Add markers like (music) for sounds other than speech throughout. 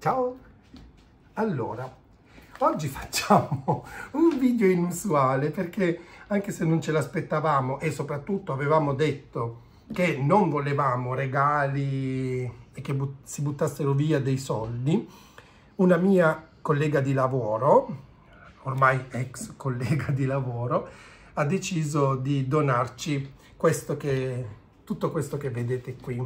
Ciao! Allora, oggi facciamo (laughs) un video inusuale perché anche se non ce l'aspettavamo e soprattutto avevamo detto che non volevamo regali e che but si buttassero via dei soldi, una mia collega di lavoro, ormai ex collega di lavoro, ha deciso di donarci questo che tutto questo che vedete qui.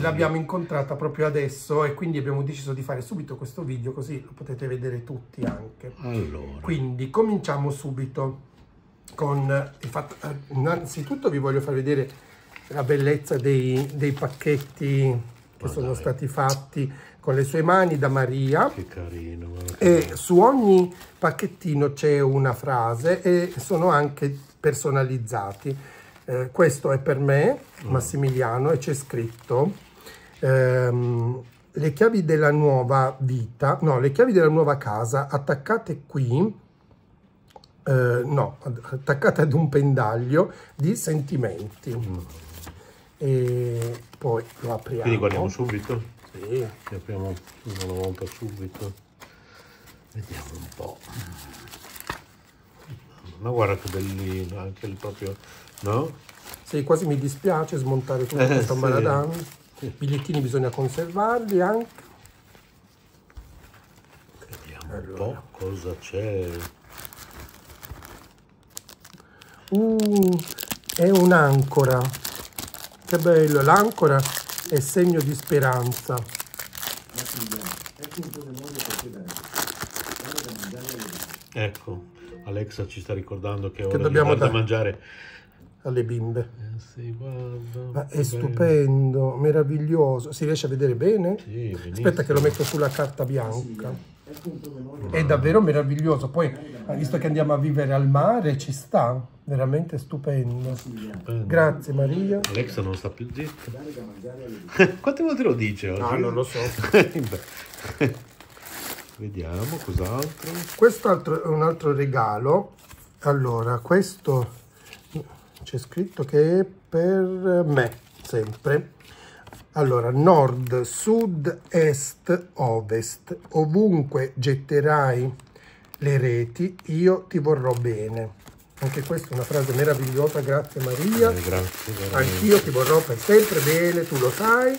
L'abbiamo incontrata proprio adesso e quindi abbiamo deciso di fare subito questo video così lo potete vedere tutti anche. Allora. Quindi cominciamo subito con il fatto, eh, innanzitutto vi voglio far vedere la bellezza dei, dei pacchetti che Ma sono dai. stati fatti con le sue mani da Maria Che carino. che e su ogni pacchettino c'è una frase e sono anche personalizzati. Eh, questo è per me, Massimiliano, e c'è scritto ehm, le chiavi della nuova vita, no, le chiavi della nuova casa attaccate qui, eh, no, attaccate ad un pendaglio di sentimenti. E poi lo apriamo. Quindi guardiamo subito. Sì. Ci apriamo una volta subito. Vediamo un po'. Ma guarda che bellino, anche il proprio... No? Sì, quasi mi dispiace smontare tutta Eh, questa sì. maradana. I bigliettini bisogna conservarli anche. Vediamo un po' cosa c'è. Uh, è un'ancora. Che bello, l'ancora è segno di speranza. Ecco, Alexa ci sta ricordando che, Che ora dobbiamo da mangiare. alle bimbe. Eh sì, guarda. Ma è stupendo, meraviglioso. Si riesce a vedere bene? Sì, Aspetta che lo metto sulla carta bianca. È davvero meraviglioso. Poi, visto che andiamo a vivere al mare, ci sta. Veramente stupendo. Stupendo. Grazie Maria. Alexa non sta più zitta. (laughs) Quante volte lo dice oggi? Ah, non lo so. (laughs) Vediamo cos'altro. Quest'altro è un altro regalo. Allora, questo c'è scritto che è per me, sempre. Allora, nord, sud, est, ovest. Ovunque getterai le reti, io ti vorrò bene. Anche questa è una frase meravigliosa, grazie Maria. Eh, grazie. Anch'io ti vorrò per sempre bene, tu lo sai.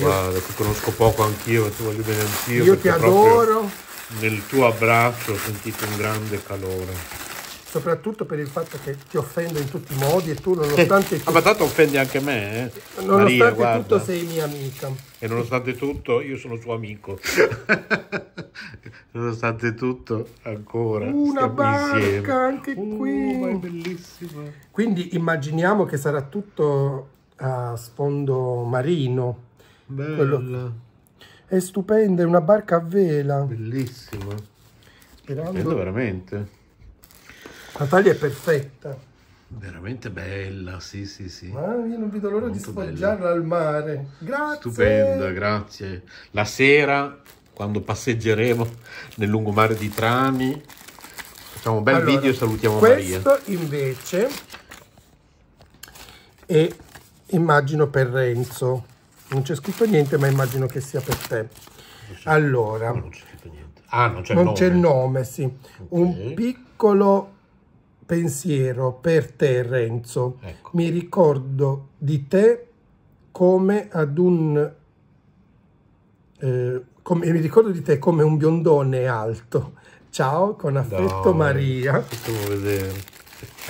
Guarda, ti conosco poco anch'io, ti voglio bene anch'io. io ti adoro. Nel tuo abbraccio ho sentito un grande calore. soprattutto per il fatto che ti offendo in tutti i modi e tu nonostante, (laughs) Ah, ma tanto offendi anche me, eh? Maria, nonostante guarda. tutto sei mia amica. E nonostante tutto, io sono suo amico. (laughs) nonostante tutto, ancora. Una barca insieme. anche Uh, qui. ma è bellissima. Quindi immaginiamo che sarà tutto a sfondo marino. Quello- È stupenda, è una barca a vela. bellissima. Bello Sperando... veramente. La taglia è perfetta. Veramente bella, sì, sì, sì. Ma io non vedo l'ora di sfoggiarla al mare. Grazie. Stupenda, grazie. La sera, quando passeggeremo nel lungomare di Trani, facciamo un bel Allora, video e salutiamo Maria. Questo invece è, immagino, per Renzo. Non c'è scritto niente, ma immagino che sia per te. Allora, non c'è scritto niente. Ah, non c'è il non nome. c'è il nome, sì. Un piccolo pensiero per te, Renzo. Ecco. Mi ricordo di te come ad un... eh, come- mi ricordo di te come un biondone alto. Ciao, con affetto Dai, Maria. Facciamo vedere.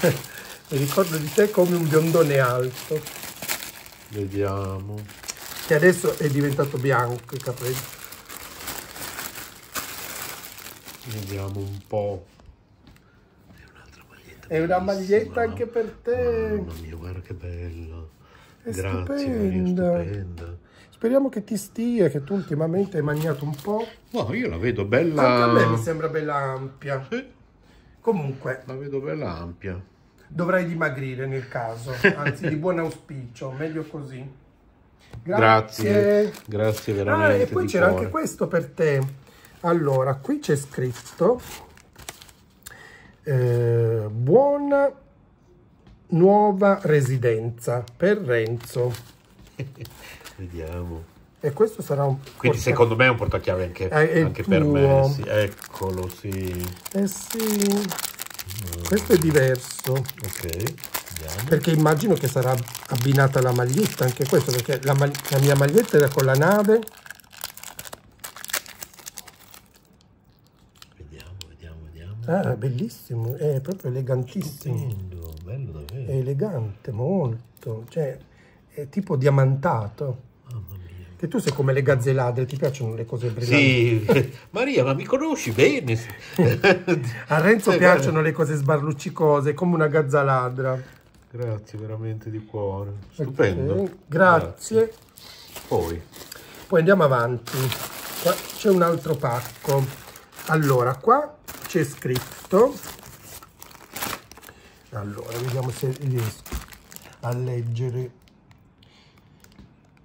(laughs) Mi ricordo di te come un biondone alto, Vediamo. Che adesso è diventato bianco i capelli. Vediamo un po'. È un'altra maglietta. È una maglietta anche per te. Mamma mia, guarda che bella. È Grazie, Maria, stupenda. stupenda. Speriamo che ti stia, che tu ultimamente hai mangiato un po'. No, io la vedo bella. Anche a me mi sembra bella ampia. Sì, Comunque, la vedo bella ampia. dovrai dimagrire nel caso, anzi di buon auspicio, meglio così. Grazie. Grazie Ah, veramente. e poi c'era anche questo per te. Allora, qui c'è scritto eh, buona nuova residenza per Renzo. (laughs) Vediamo. E questo sarà un... Quindi secondo me è un portachiave anche, il anche per me. Sì. Eccolo, sì. Eh sì, questo è diverso. Ok, vediamo. Perché immagino che sarà abbinata alla maglietta anche questo, perché la, la mia maglietta era con la nave. Vediamo, vediamo, vediamo. Ah, bellissimo, è proprio elegantissimo. Stupendo, bello davvero. È elegante, molto. Cioè, è tipo diamantato. Mamma mia. Che tu sei come le gazzeladre, ti piacciono le cose brillanti? Sì, (laughs) Maria, ma mi conosci bene? (laughs) A Renzo Eh, piacciono le cose sbarluccicose, come una gazzaladra. Grazie veramente di cuore. Stupendo. Ok, Grazie. Poi, Poi andiamo avanti. Qua c'è un altro pacco. Allora, qua c'è scritto. Allora, vediamo se riesco a leggere.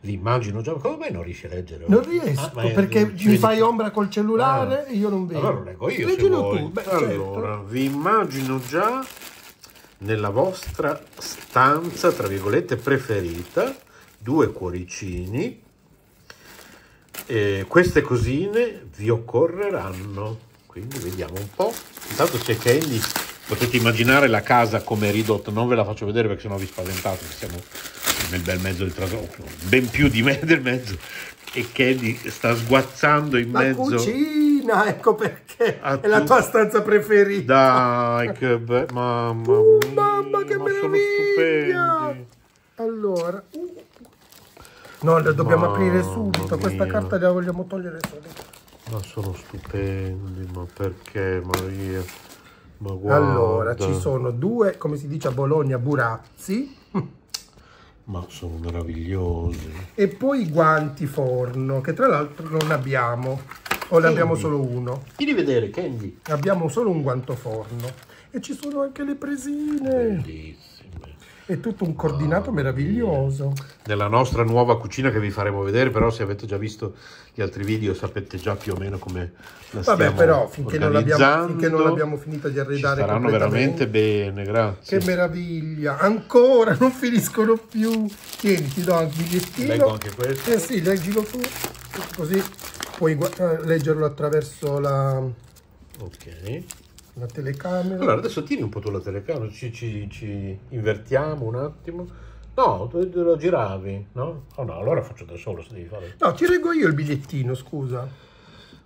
vi immagino già. Come mai non riesci a leggere? Non riesco Ah, perché mi vedi- fai ombra col cellulare Ah. e io non vedo. Allora lo leggo io Leggilo tu. Beh, certo. allora, vi immagino già nella vostra stanza, tra virgolette, preferita, due cuoricini. E queste cosine vi occorreranno. Quindi vediamo un po'. Intanto c'è Candy. Potete immaginare la casa come è ridotta. Non ve la faccio vedere perché sennò vi spaventate. Siamo nel bel mezzo del trasloco. Ben più di me del mezzo. E Candy sta sguazzando in La mezzo. cucina, ecco perché A è la tu- tua stanza preferita. Dai, che bello, mamma Uh, mia, mamma che ma meraviglia! Allora, uh. no, la dobbiamo Mamma aprire subito. Questa mia. carta la vogliamo togliere subito. Ma sono stupendi, ma perché Maria? Ma guarda. Allora, ci sono due, come si dice a Bologna, burazzi Ma sono meravigliosi. e poi i guanti forno, che tra l'altro non abbiamo, o ne abbiamo solo uno. Vieni a vedere, Candy. Abbiamo solo un guanto forno e ci sono anche le presine. Bellissime. È tutto un coordinato meraviglioso. Nella nostra nuova cucina che vi faremo vedere, però se avete già visto gli altri video sapete già più o meno come la Vabbè, stiamo però finché non, l'abbiamo, organizzando. finché non l'abbiamo finita di Ci arredare staranno completamente. veramente bene, grazie. Che meraviglia! Ancora non finiscono più. Tieni, ti do il bigliettino. Leggo anche questo. Eh sì, leggilo tu, così puoi eh, leggerlo attraverso la, Ok. la telecamera. Allora, adesso tieni un po' tu la telecamera, ci, ci- ci invertiamo un attimo. No, tu lo giravi, no? Oh no, allora faccio da solo se devi fare. No, ti leggo io il bigliettino, scusa.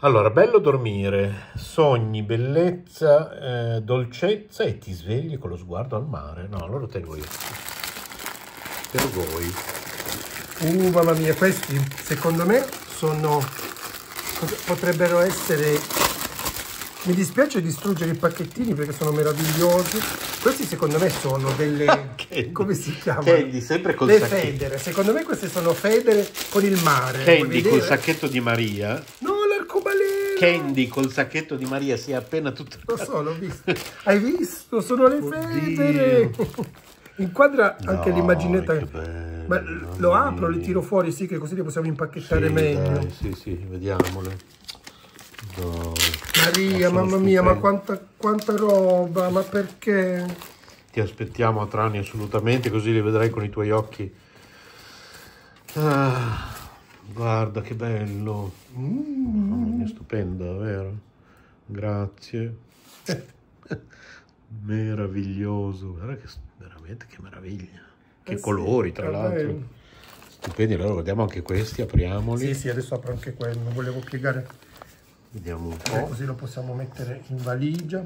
Allora, bello dormire, sogni, bellezza, eh, dolcezza e ti svegli con lo sguardo al mare. No, allora lo tengo io. Per voi. Uh, mamma mia, questi secondo me sono... potrebbero essere... Mi dispiace distruggere i pacchettini perché sono meravigliosi. Questi secondo me sono delle... (laughs) Candy. come si chiamano? Candy, sempre col Le sacchetto. federe. Secondo me queste sono federe con il mare. Candy col sacchetto di Maria. No, l'arcobaleno! Candy col sacchetto di Maria si è appena tutto... Lo so, l'ho (laughs) visto. Hai visto? Sono le Oddio. federe. (laughs) Inquadra anche Dai, l'immaginetta. Ma mamma lo apro, le tiro fuori, sì, che così le possiamo impacchettare Sì, meglio. dai, sì, sì, vediamole. Dai. Maria, Ma mamma mia, ma quanta, quanta roba, ma perché? Ti aspettiamo a Trani assolutamente, così li vedrai con i tuoi occhi. Ah, guarda che bello. Mamma mia, stupenda, vero? Grazie. (laughs) Meraviglioso. Guarda che veramente che meraviglia. Che Eh sì, colori, tra che l'altro. Stupendi. Allora guardiamo anche questi, apriamoli. Sì, sì, adesso apro anche quello, volevo piegare, Vediamo un eh, po'. così lo possiamo mettere in valigia.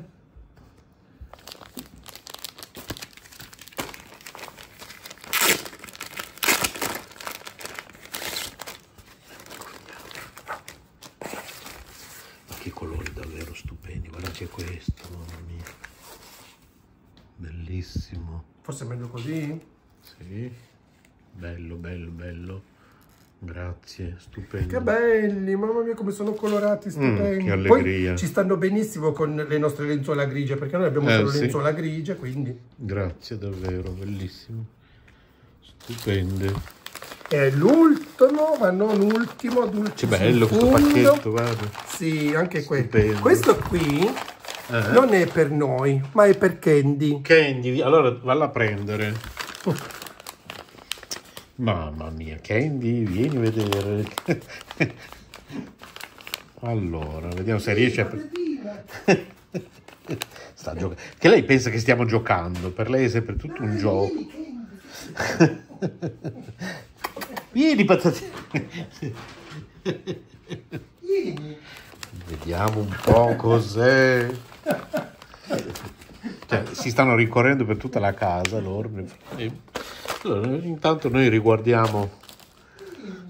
Ma che colori davvero stupendi. Guarda che questo, mamma mia. Bellissimo. Forse è meglio così? Sì, bello, bello, bello. Grazie, stupendo. Che belli, mamma mia come sono colorati, stupendi. Mm, che allegria. Poi ci stanno benissimo con le nostre lenzuola grigie, perché noi abbiamo Eh, solo sì. lenzuola grigia, quindi... Grazie davvero, bellissimo. Stupende. È l'ultimo, ma non ultimo, ad ultimo. Che bello questo pacchetto, guarda. Sì, anche questo. Questo qui Eh? non è per noi, ma è per Candy. Candy, allora valla a prendere. Mamma mia, Candy, vieni a vedere. allora, vediamo se riesce a... (laughs) Sta giocando. Che lei pensa che stiamo giocando, per lei è sempre tutto un gioco. Vieni, (laughs) patatine. Vieni. Vediamo un po' cos'è. Cioè, si stanno rincorrendo per tutta la casa loro. nel frattempo. Allora, intanto noi riguardiamo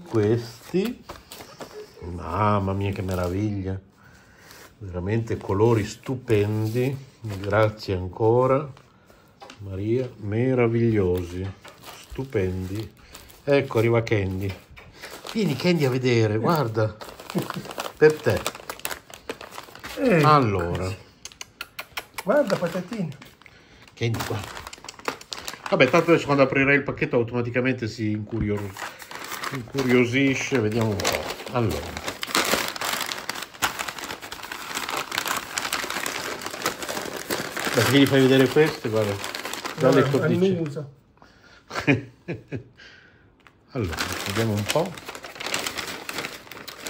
questi. Mamma mia che meraviglia. Veramente colori stupendi. Grazie ancora. Maria, meravigliosi. Stupendi. Ecco, arriva Candy. Vieni Candy a vedere, guarda. Per te. Allora, Guarda patatino. Candy, guarda. Vabbè, tanto adesso quando aprirai il pacchetto automaticamente si incurio- incuriosisce. Vediamo un po'. Allora. Perché gli fai vedere queste? Guarda. Dalle cornici. annusa. Allora, vediamo un po'.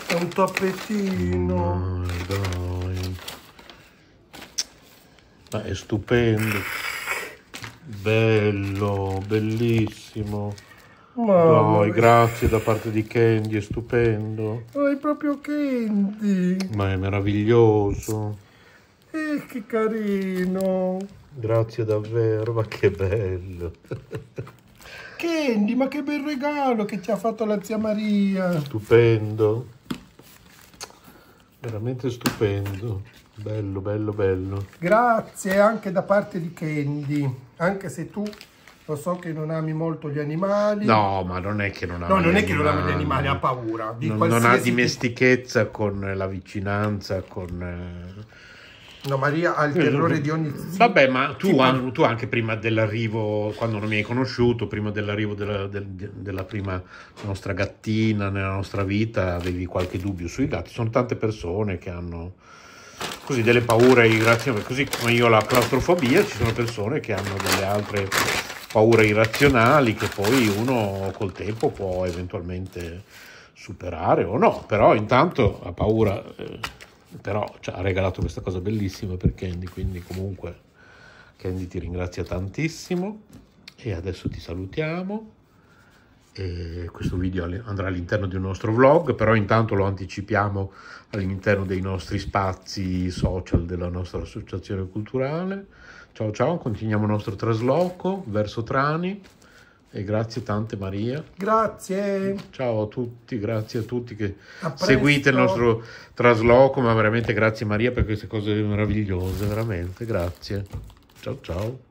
È un tappettino. Dai, dai. Ma è stupendo. Bello, bellissimo. Mamma Dai, grazie da parte di Candy, è stupendo. Oh, è proprio Candy. Ma è meraviglioso. Eh, che carino. Grazie davvero, ma che bello. Candy, ma che bel regalo che ci ha fatto la zia Maria. Stupendo. Veramente stupendo. Bello, bello, bello. Grazie anche da parte di Candy. Anche se tu lo so che non ami molto gli animali. No, ma non è che non ha No, non è che non ama gli animali, ha paura. Di non, non ha dimestichezza con la vicinanza, con... eh, No, Maria ha il terrore di ogni... Vabbè, ma tu, Tipo- an- tu anche prima dell'arrivo, quando non mi hai conosciuto, prima dell'arrivo della, del- della prima nostra gattina nella nostra vita, avevi qualche dubbio sui gatti. Sono tante persone che hanno così delle paure irrazionali, così come io ho la claustrofobia, ci sono persone che hanno delle altre paure irrazionali che poi uno col tempo può eventualmente superare o no, però intanto ha paura, eh, però ci ha regalato questa cosa bellissima per Candy, quindi comunque Candy ti ringrazia tantissimo e adesso ti salutiamo. E questo video andrà all'interno di un nostro vlog, però intanto lo anticipiamo all'interno dei nostri spazi social della nostra associazione culturale. Ciao ciao, continuiamo il nostro trasloco verso Trani e grazie tante Maria. Grazie. Ciao a tutti, grazie a tutti che A seguite il nostro trasloco, ma veramente grazie Maria per queste cose meravigliose, veramente grazie. Ciao ciao.